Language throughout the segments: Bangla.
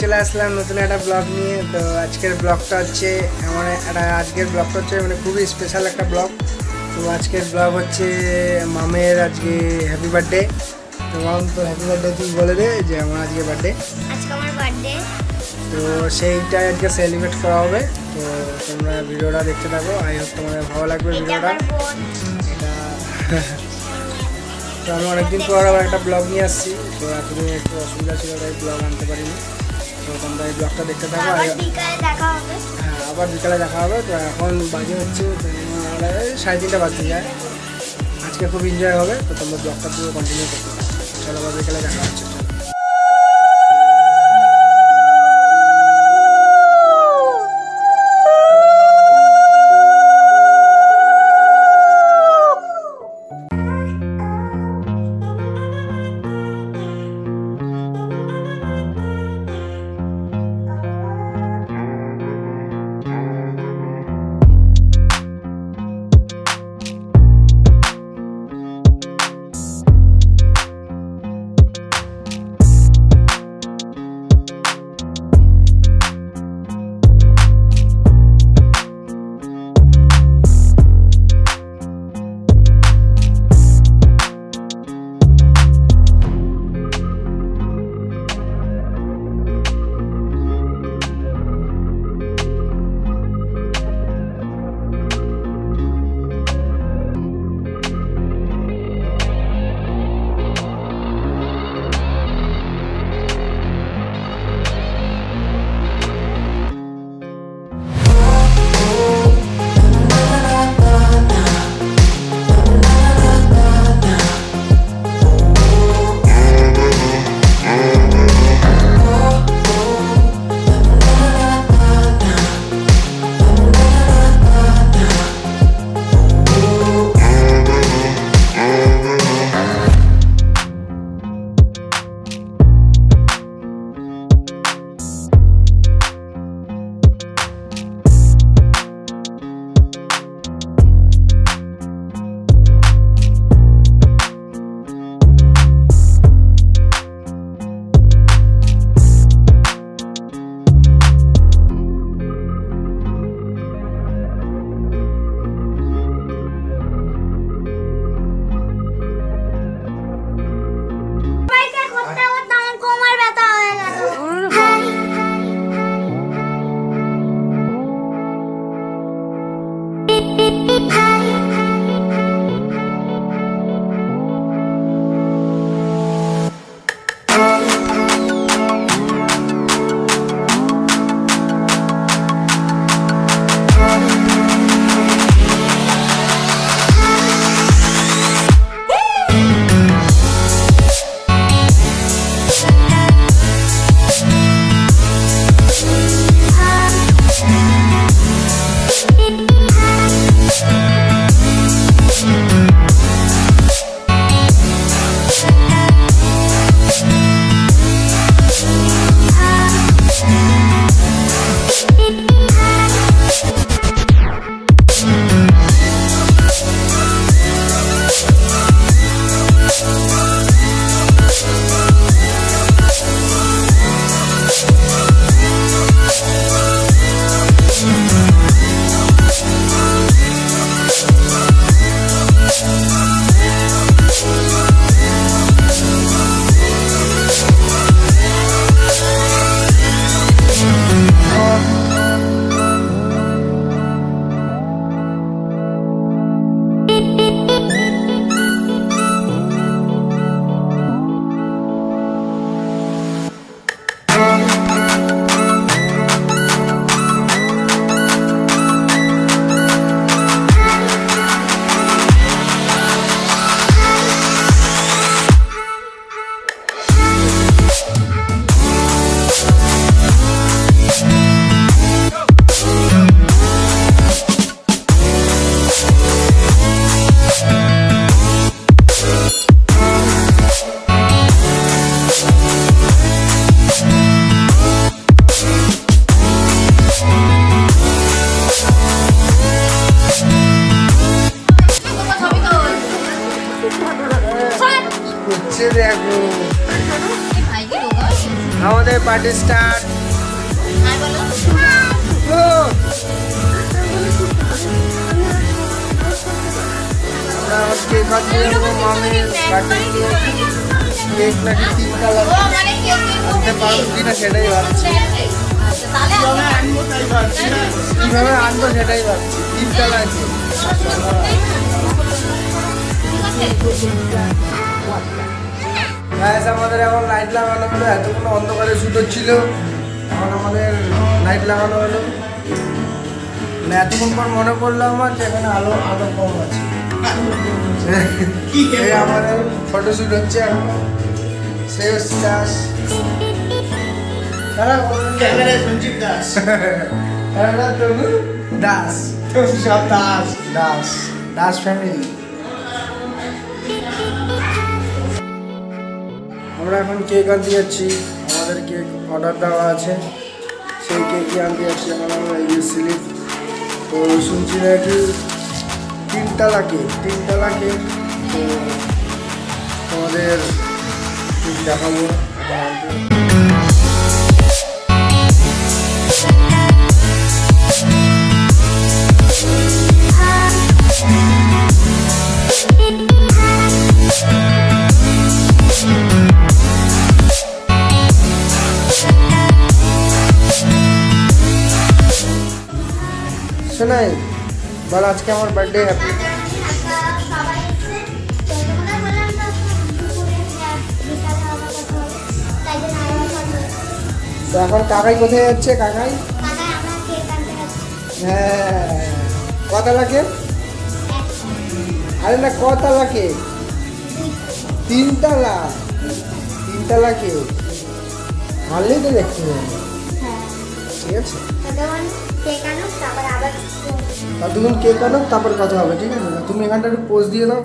চলে আসলাম নতুন একটা ব্লগ নিয়ে। তো আজকের ব্লগটা হচ্ছে এমন একটা আজকের ব্লগটা হচ্ছে মানে খুবই স্পেশাল একটা ব্লগ তো আজকের ব্লগ হচ্ছে মামের আজকে হ্যাপি বার্থডে তো মাম তো হ্যাপি বার্থডে তুই বলে দে যে আমার আজকে বার্থডে আজকে আমার বার্থডে তো সেইটাই আজকে সেলিব্রেট করা হবে। তো তোমরা ভিডিওটা দেখতে থাকো। আই হোপ তোমাদের ভালো লাগবে ভিডিওটা। আমার তো আমি অনেকদিন পর আবার একটা ব্লগ নিয়ে আসছি। তো এতদিন একটু অসুবিধা ছিল তাই ব্লগ আনতে পারিনি। তো তোমরা এই ব্লগটা দেখতে থাকো হ্যাঁ আবার বিকালে দেখা হবে তো এখন বাজে হচ্ছে সাড়ে তিনটা বাজতে যায়। আজকে খুব এনজয় হবে তো তোমরা ব্লগটা পুরো কন্টিনিউ করতে চলো আবার বিকালে দেখা হচ্ছে। কাটিয়ে দেবো মামির বার্থডে কেক নাকি তিন কালার। আনতে পারব কিনা সেটাই ভাবছি কীভাবে আনব সেটাই ভাবছি তিন কালার আছে। আমাদের এখন লাইট লাগানো হলো। এতক্ষণ অন্ধকারে সুতো ছিল। এখন আমাদের লাইট লাগানো হলো। মানে এতক্ষণ পর মনে পড়ল আমার যে এখানে আলো আলো কম আছে। আমাদের হচ্ছে এখন। দাস। ক্যামেরায় সঞ্জীব দাস। ক্যামেরা তনু দাস। সব দাস। দাস। দাস ফ্যামিলি আমরা এখন কেক আনতে যাচ্ছি। আমাদের কেক অর্ডার দেওয়া আছে। সেই কেকই আনতে যাচ্ছি। এখন আমরা এই স্লিপ তো শুনছি নাকি তিনতলা কেক তিনতলা কেক তো তোমাদের কেক দেখাবো এখন আনতে শোনাই বল আজকে আমার বার্থডে হ্যাপি তো এখন কাকাই কোথায় যাচ্ছে কাকাই? হ্যাঁ কতলা কেক আরে না কতলা কেক তিনতলা। তিনতলা কেক আনলেই তো দেখতে হবে। ঠিক আছে। ততক্ষণ কেক আনো তারপর কথা হবে ঠিক আছে? তুমি এখানটা একটু পোস্ট দিয়ে দাও।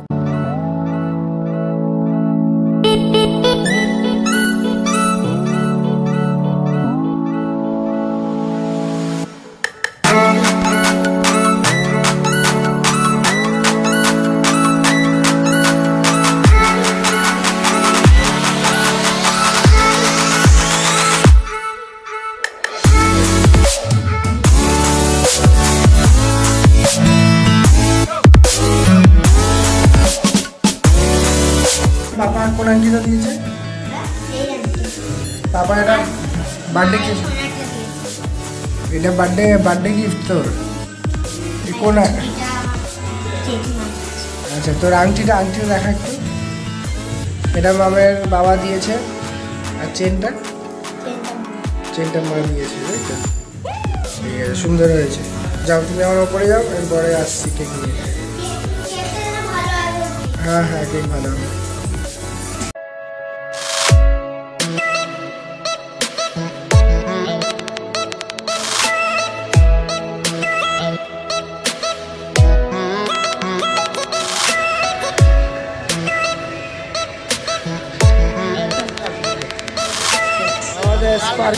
এটা বার্থডে বার্থডে গিফট তোর? কোন আচ্ছা তোর আংটিটা আংটিটা দেখা একটু। এটা মামের বাবা দিয়েছে। আর চেনটা চেনটা মা দিয়েছে, তাই তো? ঠিক আছে সুন্দর হয়েছে। যাও, তুমি আমার ওপরে যাও, এরপরে আসছি কেক নিয়ে। হ্যাঁ হ্যাঁ কেক ভালো হবে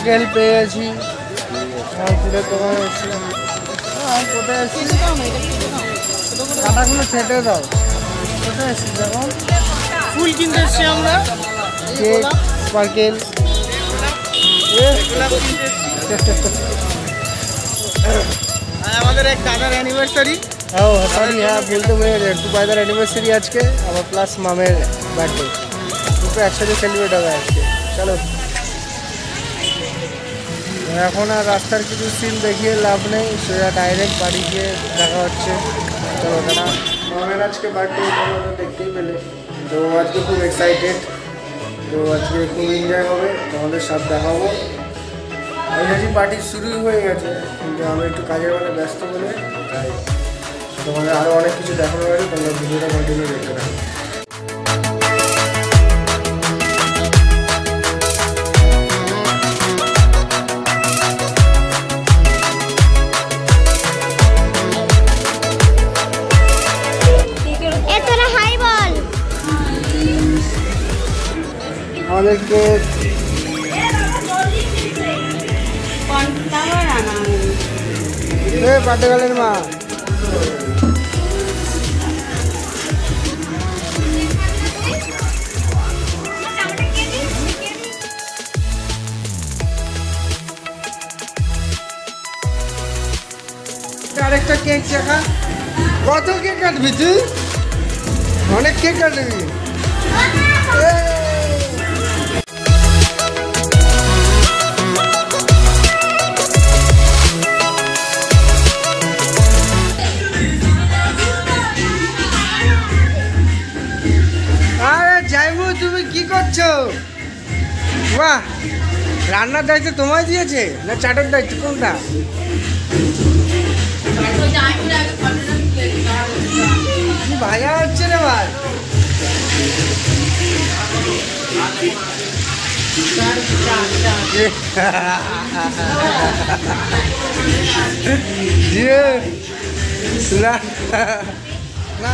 আমাদের স্পার্কেল পেয়েছি আমার ফুলের দোকানে এসেছিলাম হ্যাঁ, কোথায় এসেছি কাটাগুলো ছেটে দাও কোথায় এসেছি যখন ফুল কিনতে এসছি আমরা কেক স্পার্কেল আর আমাদের এক দাদার অ্যানিভার্সারি ও সরি হ্যাঁ বলতে ভুলে গেছি টু বাইদার অ্যানিভার্সারি আজকে আবার প্লাস মামের বার্থডে দুটো একসাথে সেলিব্রেট হবে আজকে চলো এখন আর রাস্তার কিছু সিন দেখিয়ে লাভ নেই সোজা ডাইরেক্ট বাড়ি গিয়ে দেখা হচ্ছে। চলো দাঁড়া মামের আজকে বার্থডে দেখতেই পেলে। তো আজকে খুব এক্সাইটেড তো আজকে খুব এনজয় হবে। তোমাদের সাথে দেখাবো অলরেডি পার্টি শুরুই হয়ে গেছে। কিন্তু আমি একটু কাজের বেলা ব্যস্ত বলে, তাই তোমাদের আরও অনেক কিছু দেখানো গেছে তোমরা ভিডিওটা কন্টিনিউ দেখতে থাকো। करके ए पाटे गले मा डायरेक्टर केक चखा कत केक काटबी तु अनेक केक काटबी বাবা রান্নার দায়িত্ব তোমায় দিয়েছে না চাটার দায়িত্ব কোনটা? ভাজা হচ্ছে রে ভাই। না।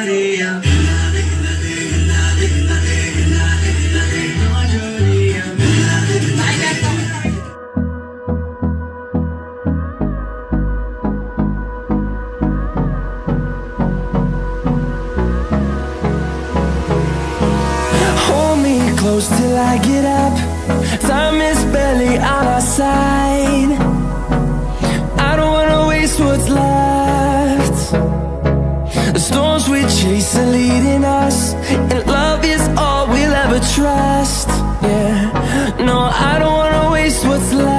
Maria. trust, yeah. No, I don't wanna waste what's left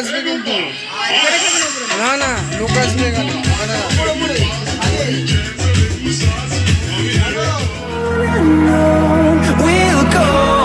Lucas de Lucas de Gundu. We'll go.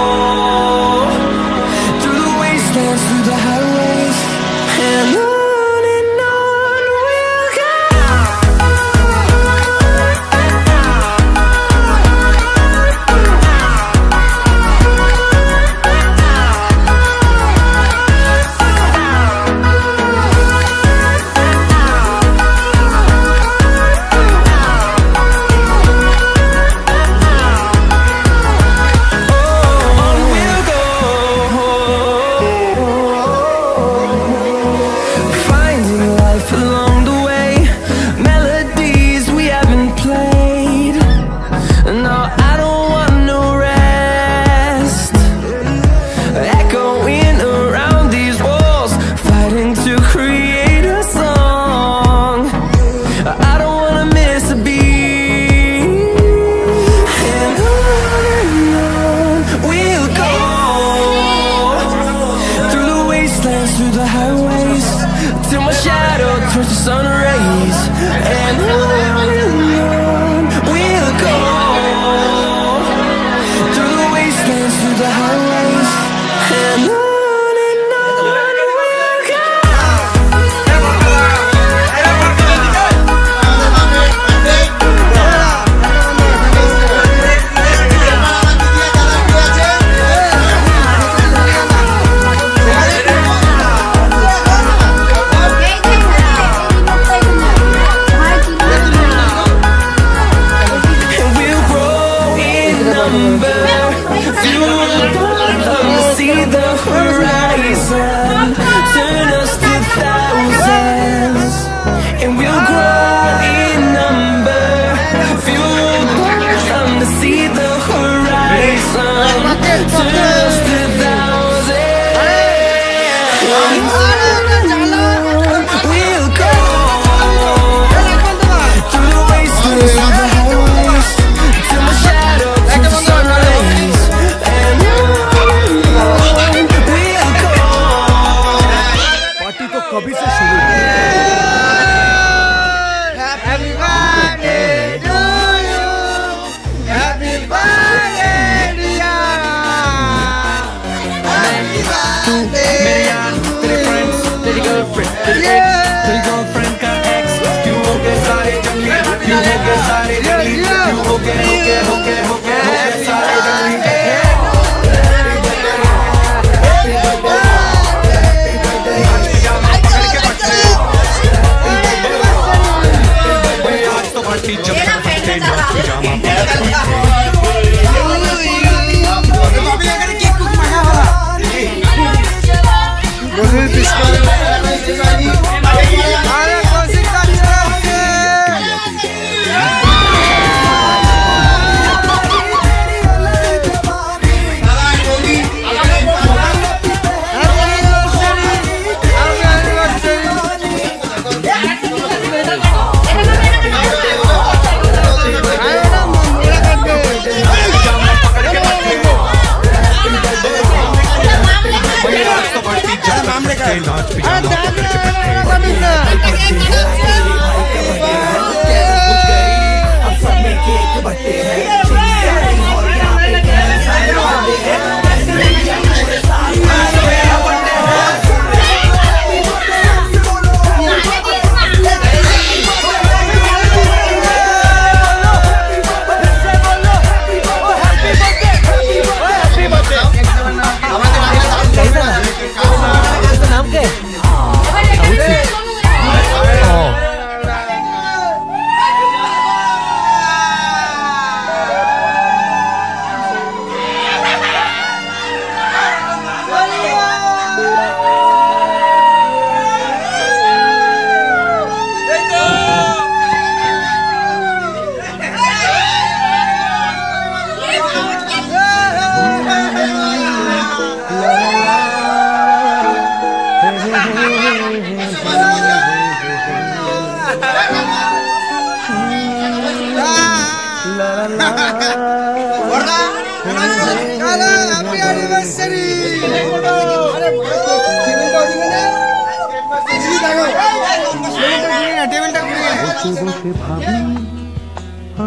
বসে বসে ভাবি,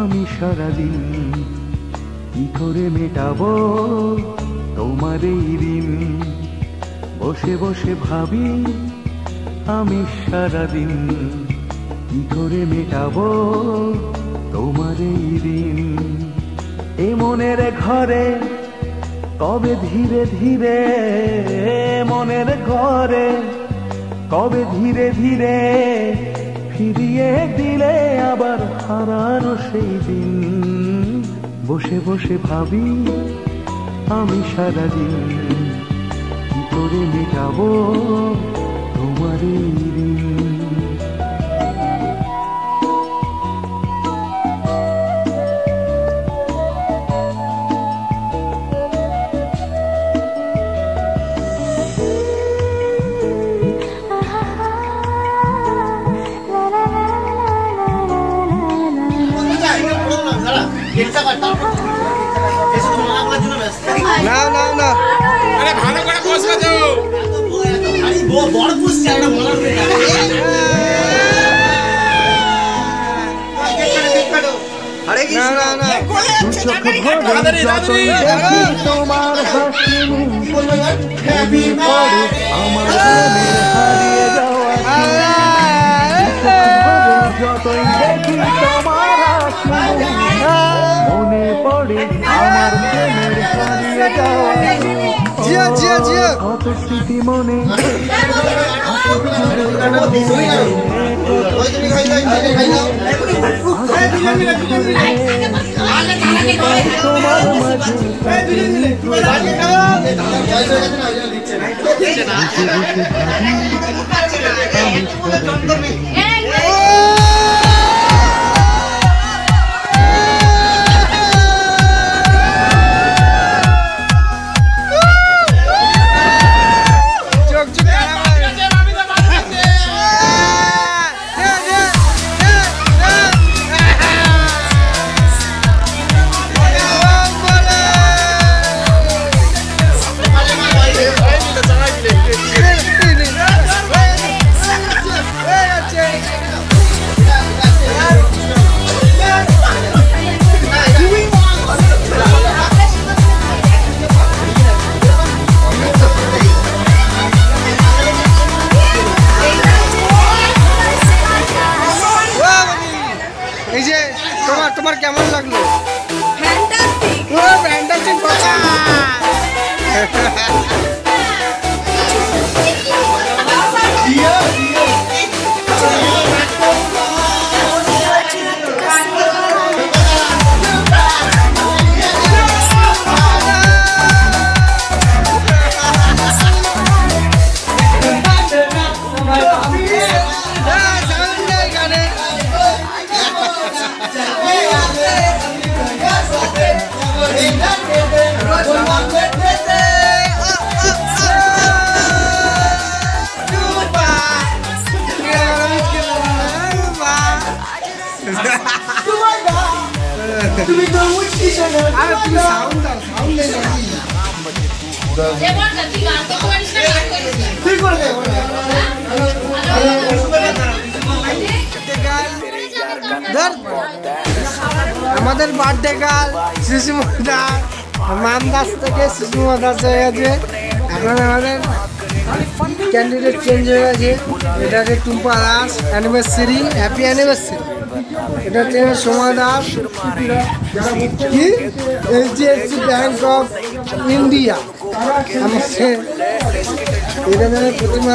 আমি সারাদিন কি করে মেটাবো তোমার এই দিন? বসে বসে ভাবি, আমি সারাদিন কি করে মেটাবো তোমার এই দিন? এ মনের ঘরে, কবে ধীরে ধীরে মনের ঘরে, কবে ধীরে ধীরে ফিরিয়ে দিলে আবার হারানো সেই দিন। বসে বসে ভাবি, আমি সারাদিন কি করে মেটাবো তোমার দিন? না না না। আরে কি না না না। চোখ ভরে যতই দেখি তোমার হাসি মুখ, মনে পড়ে আমার হারিয়ে যাওয়া যতই দেখি তোমার হাসি মুখ, মনে পড়ে আমার প্রেমের হারিয়ে যাওয়া দিন। জিয়া জিয়া জিয়া কত স্মৃতি মনে তোমার মাঝে তুমি তো উঠছিস না। আরে তুমি সাউন্ড দাও সাউন্ড দেই তুই করে দে আমাদের বার্থডে গার্ল শিশুমদা মামদাস থেকে শিশুমদাস হয়ে গেছে। এখন আমাদের ক্যান্ডিডেট চেঞ্জ হয়ে গেছে। এটা হচ্ছে Tumpa Das anniversary happy anniversary এটা হচ্ছে সোমা দাস কি? এইচডিএফসি ব্যাংক অফ ইন্ডিয়া আমাকে এটা যেন প্রতিমা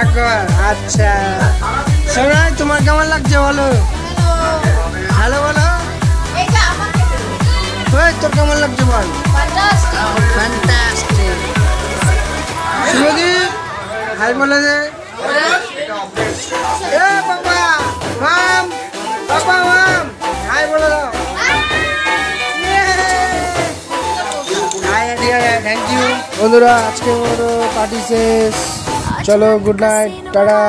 একবার আচ্ছা। সোনাই তোমার কেমন লাগছে বলো? ভালো বলো? ওই তোর কেমন লাগছে বল? ফ্যান্টাস্টিক হাই বলে দে। এ থ্যাংক ইউ বন্ধুরা, আজকে আমার পার্টি শেষ। चलो गुड नाइट टाटा